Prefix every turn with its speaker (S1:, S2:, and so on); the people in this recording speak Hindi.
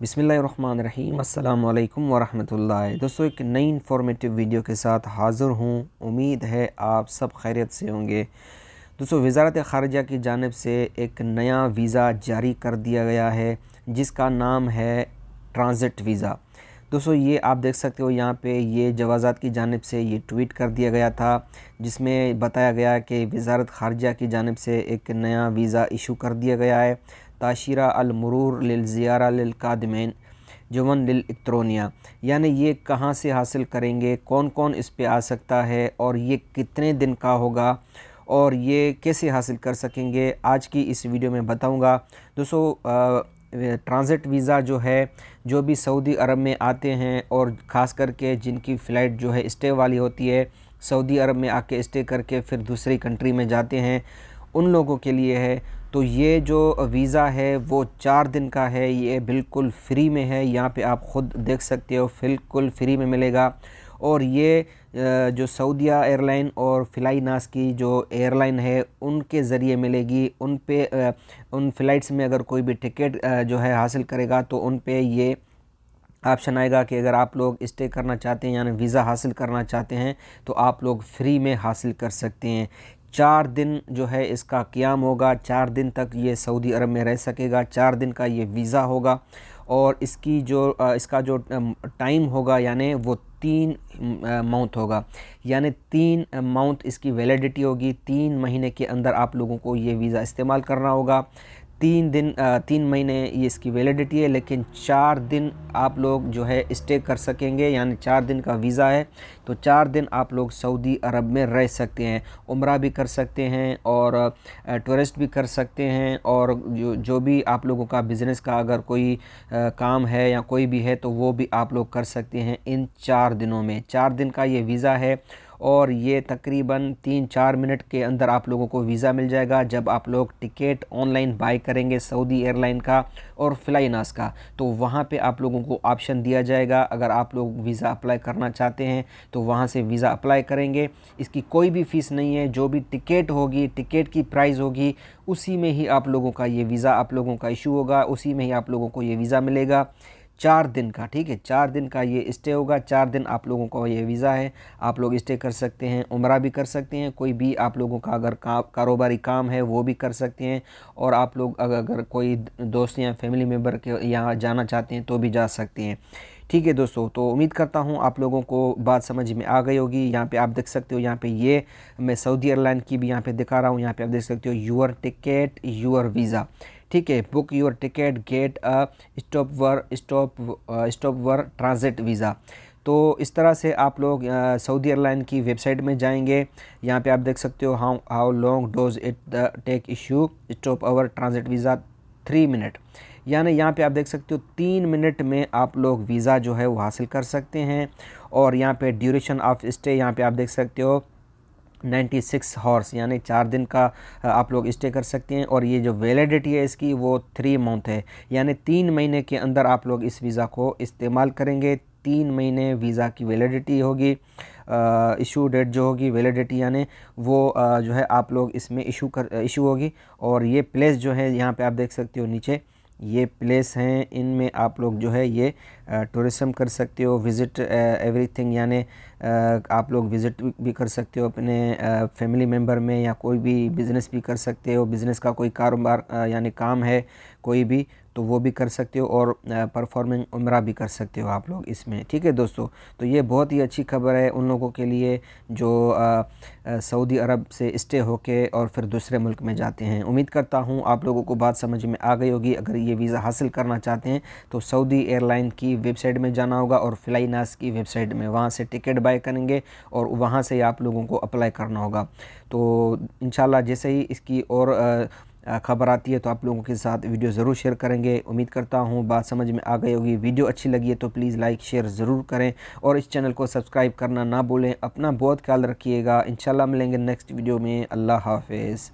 S1: बिसमीम अल्लाम वरहमतुल्लाह। दोस्तों, एक नई इन्फॉर्मेटिव वीडियो के साथ हाज़िर हूँ। उम्मीद है आप सब खैरियत से होंगे। दोस्तों, वजारत ख़ारजा की जानब से एक नया वीज़ा जारी कर दिया गया है, जिसका नाम है ट्रांज़िट वीज़ा। दोस्तों, ये आप देख सकते हो, यहाँ पे ये जवाज़ात की जानब से ये ट्वीट कर दिया गया था, जिसमें बताया गया कि वजारत ख़ारजा की जानब से एक नया वीज़ा इशू कर दिया गया है। ताशीरा अलमरूर लिलज़ियारा लिलकादमैन जुमन लिलक्ट्रोनिया यानी ये कहाँ से हासिल करेंगे? कौन कौन इस पे आ सकता है? और ये कितने दिन का होगा? और ये कैसे हासिल कर सकेंगे? आज की इस वीडियो में बताऊँगा। दोस्तों ट्रांज़िट वीज़ा जो है, जो भी सऊदी अरब में आते हैं और ख़ास करके जिनकी फ़्लाइट जो है स्टे वाली होती है, सऊदी अरब में आके स्टे करके फिर दूसरी कंट्री में जाते हैं उन लोगों के लिए है। तो ये जो वीज़ा है, वो चार दिन का है। ये बिल्कुल फ्री में है। यहाँ पे आप ख़ुद देख सकते हो, बिल्कुल फ्री में मिलेगा। और ये जो सऊदिया एयरलाइन और फ़िलाई नास की जो एयरलाइन है, उनके ज़रिए मिलेगी। उन पे उन फ़्लाइट्स में अगर कोई भी टिकट जो है हासिल करेगा तो उन पे ये ऑप्शन आएगा कि अगर आप लोग स्टे करना चाहते हैं, यानी वीज़ा हासिल करना चाहते हैं तो आप लोग फ्री में हासिल कर सकते हैं। चार दिन जो है इसका क़्याम होगा, चार दिन तक ये सऊदी अरब में रह सकेगा, चार दिन का ये वीज़ा होगा और इसकी जो इसका जो टाइम होगा, यानी वो तीन माउंट होगा। यानी तीन माउंट इसकी वैलिडिटी होगी, तीन महीने के अंदर आप लोगों को ये वीज़ा इस्तेमाल करना होगा। तीन दिन तीन महीने ये इसकी वैलिडिटी है, लेकिन चार दिन आप लोग जो है स्टे कर सकेंगे, यानी चार दिन का वीज़ा है तो चार दिन आप लोग सऊदी अरब में रह सकते हैं, उम्र भी कर सकते हैं और टूरिस्ट भी कर सकते हैं और जो जो भी आप लोगों का बिज़नेस का अगर कोई काम है या कोई भी है तो वो भी आप लोग कर सकते हैं इन चार दिनों में। चार दिन का ये वीज़ा है और ये तकरीबन तीन चार मिनट के अंदर आप लोगों को वीज़ा मिल जाएगा जब आप लोग टिकट ऑनलाइन बाई करेंगे सऊदी एयरलाइन का और फ़्लाइनास का। तो वहाँ पे आप लोगों को ऑप्शन दिया जाएगा। अगर आप लोग वीज़ा अप्लाई करना चाहते हैं तो वहाँ से वीज़ा अप्लाई करेंगे। इसकी कोई भी फ़ीस नहीं है। जो भी टिकट होगी, टिकट की प्राइस होगी, उसी में ही आप लोगों का ये वीज़ा आप लोगों का इशू होगा। उसी में ही आप लोगों को ये वीज़ा मिलेगा। चार दिन का ठीक है? चार दिन का ये स्टे होगा। चार दिन आप लोगों का ये वीज़ा है। आप लोग स्टे कर सकते हैं उम्र भी कर सकते हैं। कोई भी आप लोगों का अगर का, कारोबारी काम है वो भी कर सकते हैं। और आप लोग अगर, अगर कोई दोस्त या फैमिली मेंबर के यहाँ जाना चाहते हैं तो भी जा सकते हैं। ठीक है दोस्तों तो उम्मीद करता हूँ आप लोगों को बात समझ में आ गई होगी। यहाँ पे आप देख सकते हो यहाँ पे ये मैं सऊदी एयरलाइन की भी यहाँ पे दिखा रहा हूँ। यहाँ पे आप देख सकते हो यूर टिकट यूर वीज़ा ठीक है book your ticket get a stop over stop stop over transit visa तो इस तरह से आप लोग सऊदी एयरलाइन की वेबसाइट में जाएँगे। यहाँ पे आप देख सकते हो how how long does it the take issue stop over transit visa three minute यानी यहाँ पे आप देख सकते हो तीन मिनट में आप लोग वीज़ा जो है वो हासिल कर सकते हैं। और यहाँ पे ड्यूरेशन ऑफ़ स्टे यहाँ पे आप देख सकते हो 96 हॉर्स यानी चार दिन का आप लोग स्टे कर सकते हैं। और ये जो वैलिडिटी है इसकी वो थ्री मंथ है। यानी तीन महीने के अंदर आप लोग इस वीज़ा को इस्तेमाल करेंगे। तीन महीने वीज़ा की वैलिडिटी होगी इशू डेट जो होगी वैलिडिटी यानी वो आ, जो है आप लोग इसमें इशू कर इशू होगी। और ये प्लेस जो है यहाँ पे आप देख सकते हो नीचे ये प्लेस हैं, इनमें आप लोग जो है ये टूरिज़म कर सकते हो विज़िट एवरीथिंग यानी आप लोग विज़िट भी कर सकते हो अपने फैमिली मेंबर में या कोई भी बिज़नेस भी कर सकते हो। बिज़नेस का कोई कारोबार यानी काम है, कोई भी तो वो भी कर सकते हो और परफॉर्मिंग उम्र भी कर सकते हो आप लोग इसमें। ठीक है दोस्तों? तो ये बहुत ही अच्छी खबर है उन लोगों के लिए जो सऊदी अरब से स्टे होके और फिर दूसरे मुल्क में जाते हैं। उम्मीद करता हूँ आप लोगों को बात समझ में आ गई होगी। अगर ये वीज़ा हासिल करना चाहते हैं तो सऊदी एयरलाइन की वेबसाइट में जाना होगा और फ़िलाई नास की वेबसाइट में। वहाँ से टिकट बाय करेंगे और वहाँ से आप लोगों को अप्लाई करना होगा। तो इन जैसे ही इसकी और खबर आती है तो आप लोगों के साथ वीडियो ज़रूर शेयर करेंगे। उम्मीद करता हूँ बात समझ में आ गई होगी। वीडियो अच्छी लगी है तो प्लीज़ लाइक, शेयर ज़रूर करें और इस चैनल को सब्सक्राइब करना ना भूलें। अपना बहुत ख्याल रखिएगा। इन मिलेंगे नेक्स्ट वीडियो में। अल्लाह हाफिज़।